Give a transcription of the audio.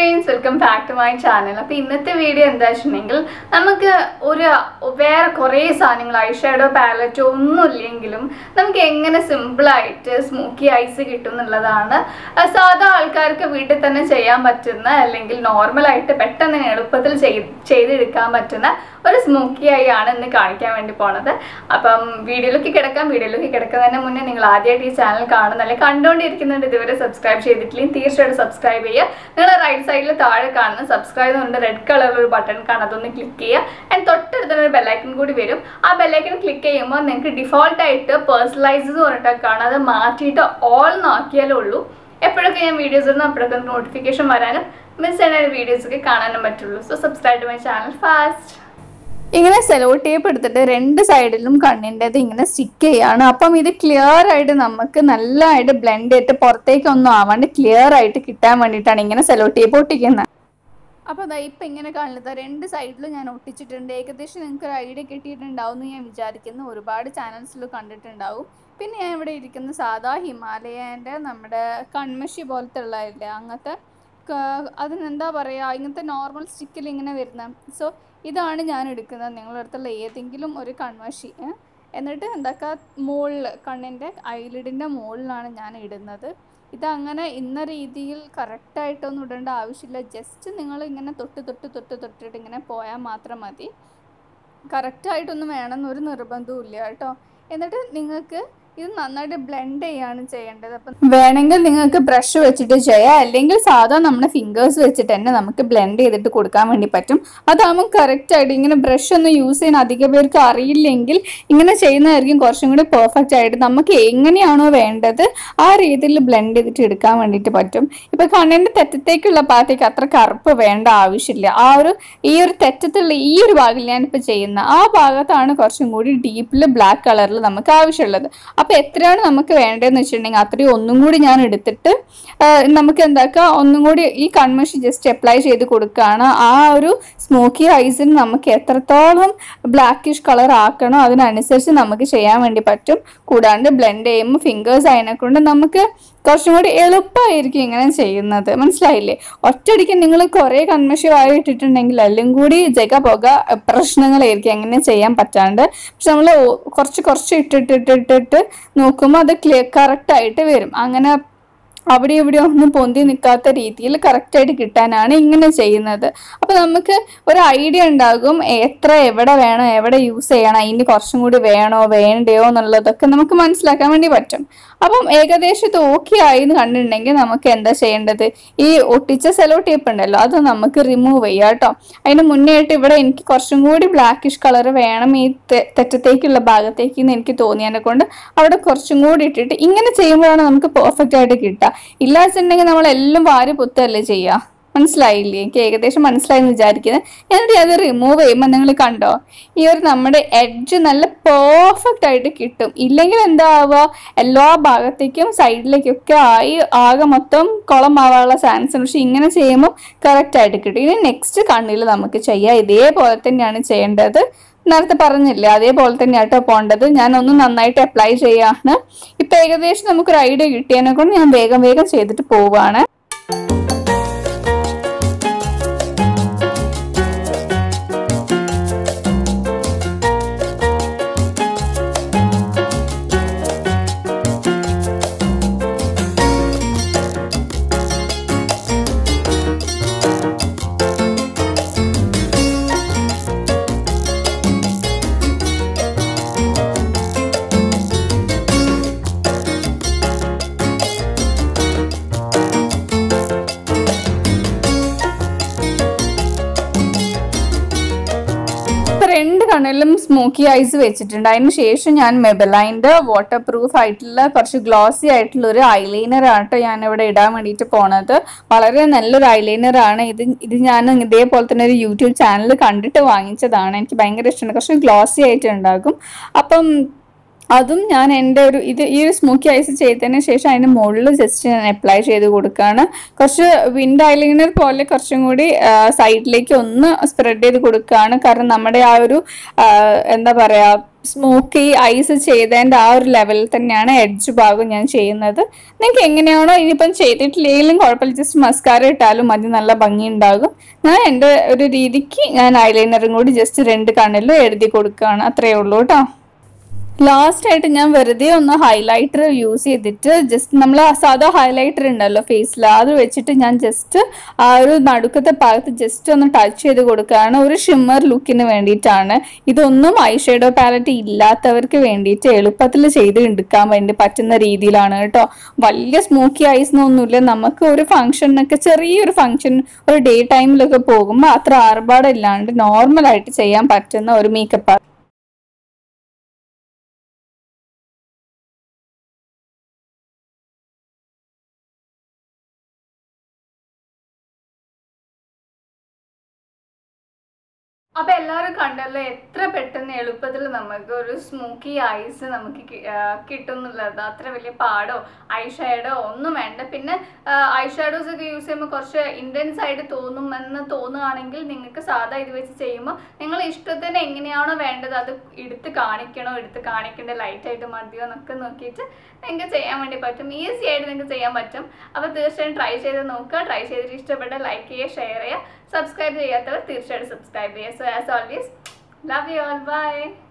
Friends welcome back to my channel അപ്പോൾ ഇന്നത്തെ video എന്താ വെച്ചിട്ടുണ്ടെങ്കിൽ നമുക്ക് ഒരു വേറെ കുറേ സാധനങ്ങൾ ഐ ഷാഡോ പാലറ്റോ ഒന്നും ഇല്ലെങ്കിലും നമുക്ക് എങ്ങനെ സിമ്പിളായിട്ട് സ്മോക്കി ഐസ് കിട്ടും എന്നുള്ളതാണ്. സാധാ ആൾക്കാർക്ക് വീട്ടിൽ തന്നെ ചെയ്യാൻ പറ്റുന്ന അല്ലെങ്കിൽ നോർമലായിട്ട് പെട്ടെന്ന് എളുപ്പത്തിൽ ചെയ്ത് ചെയ്തെടുക്കാൻ പറ്റുന്ന ഒരു സ്മോക്കി ഐ ആണ് ഇന്ന് കാണിക്കാൻ വേണ്ടി പോണത്. അപ്പം വീഡിയോയിലേക്ക് കിടക്കാം. വീഡിയോയിലേക്ക് കിടക്കുന്നതിന് മുന്നേ നിങ്ങൾ ആദ്യമായിട്ട് ഈ ചാനൽ കാണുന്ന അല്ലെങ്കിൽ കണ്ടുകൊണ്ടിരിക്കുന്നുണ്ട് ഇതുവരെ സബ്സ്ക്രൈബ് ചെയ്തിട്ടില്ലെങ്കിൽ തീർച്ചയായിട്ടും സബ്സ്ക്രൈബ് ചെയ്യുക. നിങ്ങളുടെ റൈറ്റ് സൈഡിൽ താഴെ കാണുന്ന സബ്സ്ക്രൈബ് എന്നുണ്ട് റെഡ് കളറിൽ ഒരു ബട്ടൺ കാണാം. അതൊന്ന് ക്ലിക്ക് ചെയ്യുക. ആൻഡ് തൊട്ടടുത്ത ഒരു ബെല്ലൈക്കൺ കൂടി വരും. ആ ബെല്ലൈക്കൺ ക്ലിക്ക് ചെയ്യുമ്പോൾ നിങ്ങൾക്ക് ഡിഫോൾട്ടായിട്ട് പേഴ്സണലൈസ് എന്ന് പറഞ്ഞിട്ട് കാണാം. അത് മാറ്റിയിട്ട് ഓൾ നോക്കിയാലേ ഉള്ളൂ. എപ്പോഴൊക്കെ ഞാൻ വീഡിയോസ് ഇടുന്നു അപ്പോഴൊക്കെ നോട്ടിഫിക്കേഷൻ വരാനും മിസ് ചെയ്യുന്ന വീഡിയോസൊക്കെ കാണാനും പറ്റുള്ളൂ. So subscribe to my channel first ഇങ്ങനെ സെലോ ടേപ്പ് എടുത്തിട്ട് രണ്ട് സൈഡിലും കണ്ണിന്റെത് ഇങ്ങനെ സ്റ്റിക്ക് ചെയ്യാണ്. അപ്പം ഇത് ക്ലിയർ ആയിട്ട് നമുക്ക് നല്ലതായിട്ട് ബ്ലെൻഡ് ചെയ്തിട്ട് പുറത്തേക്കൊന്നും ആവാണ്ട് ക്ലിയർ ആയിട്ട് കിട്ടാൻ വേണ്ടിയിട്ടാണ് ഇങ്ങനെ സെലോ ടേപ്പ് ഒട്ടിക്കുന്നത്. അപ്പോൾ അതാ ഇപ്പം ഇങ്ങനെ കാണുന്നത് രണ്ട് സൈഡിലും ഞാൻ ഒട്ടിച്ചിട്ടുണ്ട്. ഏകദേശം നിങ്ങൾക്ക് ഒരു ഐഡിയ കിട്ടിയിട്ടുണ്ടാവും എന്ന് ഞാൻ വിചാരിക്കുന്നു. ഒരുപാട് ചാനൽസിൽ കണ്ടിട്ടുണ്ടാവും. പിന്നെ ഞാൻ ഇവിടെ ഇരിക്കുന്ന സാധാ ഹിമാലയേന്റെ നമ്മുടെ കൺമഷി പോലത്തെ ഉള്ളതല്ലേ അങ്ങനത്തെ അതിനെന്താ പറയുക ഇങ്ങനത്തെ നോർമൽ സ്റ്റിക്കിൽ ഇങ്ങനെ വരുന്ന. സോ ഇതാണ് ഞാൻ എടുക്കുന്നത്. നിങ്ങളുടെ അടുത്തുള്ള ഏതെങ്കിലും ഒരു കൺവശി എന്നിട്ട് എന്താക്ക മുകളിൽ കണ്ണിന്റെ ഐലിഡിന്റെ മുകളിലാണ് ഞാൻ ഇടുന്നത്. ഇതങ്ങനെ ഇന്ന രീതിയിൽ കറക്റ്റായിട്ടൊന്നും ഇടേണ്ട ആവശ്യമില്ല. ജസ്റ്റ് നിങ്ങൾ ഇങ്ങനെ തൊട്ട് തൊട്ട് തൊട്ട് തൊട്ടിട്ട് ഇങ്ങനെ പോയാൽ മാത്രം മതി. കറക്റ്റായിട്ടൊന്നും വേണമെന്നൊരു നിർബന്ധവും ഇല്ല കേട്ടോ. എന്നിട്ട് നിങ്ങൾക്ക് ഇത് നന്നായിട്ട് ബ്ലെൻഡ് ചെയ്യാണ് ചെയ്യേണ്ടത്. അപ്പം വേണമെങ്കിൽ നിങ്ങൾക്ക് ബ്രഷ് വെച്ചിട്ട് ചെയ്യാം. അല്ലെങ്കിൽ സാധാ നമ്മുടെ ഫിംഗേഴ്സ് വെച്ചിട്ട് തന്നെ നമുക്ക് ബ്ലെൻഡ് ചെയ്തിട്ട് കൊടുക്കാൻ വേണ്ടി പറ്റും. അതാകുമ്പോൾ കറക്റ്റായിട്ട് ഇങ്ങനെ ബ്രഷ് ഒന്നും യൂസ് ചെയ്യാൻ അധികം പേർക്ക് അറിയില്ലെങ്കിൽ ഇങ്ങനെ ചെയ്യുന്നതായിരിക്കും കുറച്ചും കൂടി പെർഫെക്റ്റ് ആയിട്ട്. നമുക്ക് എങ്ങനെയാണോ വേണ്ടത് ആ രീതിയിൽ ബ്ലെൻഡ് ചെയ്തിട്ട് എടുക്കാൻ വേണ്ടിയിട്ട് പറ്റും. ഇപ്പം കണ്ണിന്റെ തെറ്റത്തേക്കുള്ള ഭാഗത്തേക്ക് അത്ര കറുപ്പ് വേണ്ട ആവശ്യമില്ല. ആ ഒരു ഈ ഒരു തെറ്റത്തുള്ള ഈ ഒരു ഭാഗം ഞാനിപ്പോൾ ചെയ്യുന്ന ആ ഭാഗത്താണ് കുറച്ചും കൂടി ഡീപ്പിൽ ബ്ലാക്ക് കളറിൽ നമുക്ക് ആവശ്യമുള്ളത്. അപ്പോൾ എത്രയാണ് നമുക്ക് വേണ്ടതെന്ന് വെച്ചിട്ടുണ്ടെങ്കിൽ അത്രയും ഒന്നും കൂടി ഞാൻ എടുത്തിട്ട് നമുക്ക് എന്താക്കുക? ഒന്നും കൂടി ഈ കൺമഷി ജസ്റ്റ് അപ്ലൈ ചെയ്ത് കൊടുക്കുകയാണ്. ആ ഒരു സ്മോക്കി ഐസിന് നമുക്ക് എത്രത്തോളം ബ്ലാക്കിഷ് കളർ ആക്കണോ അതിനനുസരിച്ച് നമുക്ക് ചെയ്യാൻ വേണ്ടി പറ്റും. കൂടാണ്ട് ബ്ലെൻഡ് ചെയ്യുമ്പോൾ ഫിംഗേഴ്സ് അതിനെ കൊണ്ട് നമുക്ക് കുറച്ചും കൂടി എളുപ്പമായിരിക്കും ഇങ്ങനെ ചെയ്യുന്നത്. മനസ്സിലായില്ലേ? ഒറ്റയടിക്ക് നിങ്ങൾ കുറേ കൺമഷി വാരി ഇട്ടിട്ടുണ്ടെങ്കിൽ എല്ലാം കൂടി ജഗ പുക പ്രശ്നങ്ങളായിരിക്കും. എങ്ങനെ ചെയ്യാൻ പറ്റാണ്ട്. പക്ഷെ നമ്മൾ കുറച്ച് കുറച്ച് ഇട്ടിട്ടിട്ടിട്ടിട്ട് നോക്കുമ്പോൾ അത് ക്ലിയർ കറക്റ്റായിട്ട് വരും. അങ്ങനെ അവിടെ ഇവിടെ ഒന്നും പൊന്തി നിൽക്കാത്ത രീതിയിൽ കറക്റ്റായിട്ട് കിട്ടാനാണ് ഇങ്ങനെ ചെയ്യുന്നത്. അപ്പോൾ നമുക്ക് ഒരു ഐഡിയ ഉണ്ടാകും എത്ര എവിടെ വേണോ എവിടെ യൂസ് ചെയ്യണം അതിന് കുറച്ചും കൂടി വേണോ വേണ്ടയോ എന്നുള്ളതൊക്കെ നമുക്ക് മനസ്സിലാക്കാൻ വേണ്ടി പറ്റും. അപ്പം ഏകദേശം ഇത് ഓക്കെ ആയി എന്ന് കണ്ടിട്ടുണ്ടെങ്കിൽ നമുക്ക് എന്താ ചെയ്യേണ്ടത്? ഈ ഒട്ടിച്ച സെലോ ടേപ്പ് ഉണ്ടല്ലോ അത് നമുക്ക് റിമൂവ് ചെയ്യാം കേട്ടോ. അതിന് മുന്നേ ആയിട്ട് ഇവിടെ എനിക്ക് കുറച്ചും കൂടി ബ്ലാക്കിഷ് കളർ വേണം ഈ തെറ്റത്തേക്കുള്ള ഭാഗത്തേക്ക് എന്ന് എനിക്ക് തോന്നിയതിനെ കൊണ്ട് അവിടെ കുറച്ചും കൂടി ഇട്ടിട്ട് ഇങ്ങനെ ചെയ്യുമ്പോഴാണ് നമുക്ക് പെർഫെക്റ്റ് ആയിട്ട് കിട്ടുക. ഇല്ലാച്ചിട്ടുണ്ടെങ്കിൽ നമ്മൾ എല്ലാം വാരി പുത്തല്ലേ ചെയ്യുക മനസ്സിലായില്ലേ? എനിക്ക് ഏകദേശം മനസ്സിലായി എന്ന് വിചാരിക്കുന്നത് എന്നിട്ട് അത് റിമൂവ് ചെയ്യുമ്പോൾ നിങ്ങൾ കണ്ടോ? ഈ ഒരു നമ്മുടെ എഡ്ജ് നല്ല പെർഫെക്റ്റ് ആയിട്ട് കിട്ടും. ഇല്ലെങ്കിൽ എന്താ ആവുക എല്ലാ ഭാഗത്തേക്കും സൈഡിലേക്കൊക്കെ ആയി ആകെ മൊത്തം കുളമാവാനുള്ള ചാൻസ് ഉണ്ട്. പക്ഷെ ഇങ്ങനെ ചെയ്യുമ്പോൾ കറക്റ്റ് ആയിട്ട് കിട്ടും. ഇനി നെക്സ്റ്റ് കണ്ണിൽ നമുക്ക് ചെയ്യാം. ഇതേപോലെ തന്നെയാണ് ചെയ്യേണ്ടത്. നേരത്തെ പറഞ്ഞില്ലേ അതേപോലെ തന്നെ ആട്ടോ പോകേണ്ടത് ഞാൻ ഒന്ന് നന്നായിട്ട് അപ്ലൈ ചെയ്യാണ് ഇപ്പൊ ഏകദേശം നമുക്കൊരു ഐഡിയ കിട്ടിയതിനെ കൊണ്ട് ഞാൻ വേഗം വേഗം ചെയ്തിട്ട് പോവാണ്. സ്മോക്കി ഐസ് വെച്ചിട്ടുണ്ട്. അതിന് ശേഷം ഞാൻ മെബലൈന്റെ വാട്ടർ പ്രൂഫ് ആയിട്ടുള്ള കുറച്ച് ഗ്ലോസി ആയിട്ടുള്ള ഒരു ഐലൈനർ ആട്ടോ ഞാൻ ഇവിടെ ഇടാൻ വേണ്ടിയിട്ട് പോണത്. വളരെ നല്ലൊരു ഐലൈനർ ആണ്. ഇത് ഇത് ഞാൻ ഇതേപോലെ തന്നെ ഒരു യൂട്യൂബ് ചാനൽ കണ്ടിട്ട് വാങ്ങിച്ചതാണ്. എനിക്ക് ഭയങ്കര ഇഷ്ടമാണ്. കുറച്ച് ഗ്ലോസി ആയിട്ട് ഉണ്ടാകും. അപ്പം അതും ഞാൻ എന്റെ ഒരു ഇത് ഈ ഒരു സ്മോക്കി ഐസ് ചെയ്തതിന് ശേഷം അതിന്റെ മുകളിൽ ജസ്റ്റ് ഞാൻ അപ്ലൈ ചെയ്ത് കൊടുക്കുകയാണ്. കുറച്ച് വിൻഡ് ഐലൈനർ പോലെ കുറച്ചും കൂടി സൈഡിലേക്ക് ഒന്ന് സ്പ്രെഡ് ചെയ്ത് കൊടുക്കുകയാണ്. കാരണം നമ്മുടെ ആ ഒരു എന്താ പറയുക സ്മോക്കി ഐസ് ചെയ്തതിന്റെ ആ ഒരു ലെവലിൽ തന്നെയാണ് എഡ്ജ് ഭാഗം ഞാൻ ചെയ്യുന്നത്. നിങ്ങൾക്ക് എങ്ങനെയാണോ ഇനിയിപ്പം ചെയ്തിട്ടില്ലെങ്കിലും കുഴപ്പമില്ല. ജസ്റ്റ് മസ്കാര ഇട്ടാലും മതി നല്ല ഭംഗി ഉണ്ടാകും. ഞാൻ എന്റെ ഒരു രീതിക്ക് ഞാൻ ഐലൈനറും കൂടി ജസ്റ്റ് രണ്ട് കണ്ണിലും എഴുതി കൊടുക്കുകയാണ്. അത്രയേ ഉള്ളൂ കേട്ടോ. ലാസ്റ്റ് ആയിട്ട് ഞാൻ വെറുതെ ഒന്ന് ഹൈലൈറ്റർ യൂസ് ചെയ്തിട്ട് ജസ്റ്റ് നമ്മൾ സാധാ ഹൈലൈറ്റർ ഉണ്ടല്ലോ ഫേസിൽ അത് വെച്ചിട്ട് ഞാൻ ജസ്റ്റ് ആ ഒരു നടുക്കത്തെ ഭാഗത്ത് ജസ്റ്റ് ഒന്ന് ടച്ച് ചെയ്ത് കൊടുക്കുകയാണ്. ഒരു ഷിമ്മർ ലുക്കിന് വേണ്ടിയിട്ടാണ്. ഇതൊന്നും ഐ ഷെയ്ഡോ പാലറ്റ് ഇല്ലാത്തവർക്ക് വേണ്ടിയിട്ട് എളുപ്പത്തിൽ ചെയ്ത് എടുക്കാൻ വേണ്ടി പറ്റുന്ന രീതിയിലാണ് കേട്ടോ. വലിയ സ്മോക്കി ഐസ് ഒന്നുമില്ല. നമുക്ക് ഒരു ഫംഗ്ഷനൊക്കെ ചെറിയൊരു ഫംഗ്ഷൻ ഒരു ഡേ ടൈമിലൊക്കെ പോകുമ്പോൾ അത്ര ആർഭാടമില്ലാണ്ട് നോർമലായിട്ട് ചെയ്യാൻ പറ്റുന്ന ഒരു മേക്കപ്പ് അപ്പൊ എല്ലാവരും കണ്ടല്ലോ? എത്ര പെട്ടെന്ന് എളുപ്പത്തിൽ നമുക്ക് ഒരു സ്മൂക്കി ഐസ് നമുക്ക് കിട്ടുന്നുള്ളത്. അത്ര വലിയ പാടോ ഐ ഷാഡോ ഒന്നും വേണ്ട. പിന്നെ ഐ ഷാഡോസ് ഒക്കെ യൂസ് ചെയ്യുമ്പോൾ കുറച്ച് ഇന്റൻസ് ആയിട്ട് തോന്നുമെന്ന് തോന്നുകയാണെങ്കിൽ നിങ്ങൾക്ക് സാധാ ഇത് വെച്ച് ചെയ്യുമ്പോൾ നിങ്ങൾ ഇഷ്ടത്തിന് എങ്ങനെയാണോ വേണ്ടത് അത് എടുത്ത് കാണിക്കണോ എടുത്ത് കാണിക്കേണ്ട ലൈറ്റ് ആയിട്ട് മതിയോ എന്നൊക്കെ നോക്കിയിട്ട് നിങ്ങൾക്ക് ചെയ്യാൻ വേണ്ടി പറ്റും. ഈസി ആയിട്ട് നിങ്ങൾക്ക് ചെയ്യാൻ പറ്റും. അപ്പോൾ തീർച്ചയായും ട്രൈ ചെയ്ത് നോക്കുക. ട്രൈ ചെയ്തിട്ട് ഇഷ്ടപ്പെട്ട ലൈക്ക് ചെയ്യുക ഷെയർ ചെയ്യുക. സബ്സ്ക്രൈബ് ചെയ്യാത്തവർ തീർച്ചയായിട്ടും സബ്സ്ക്രൈബ് ചെയ്യുക. as always, love you all. Bye.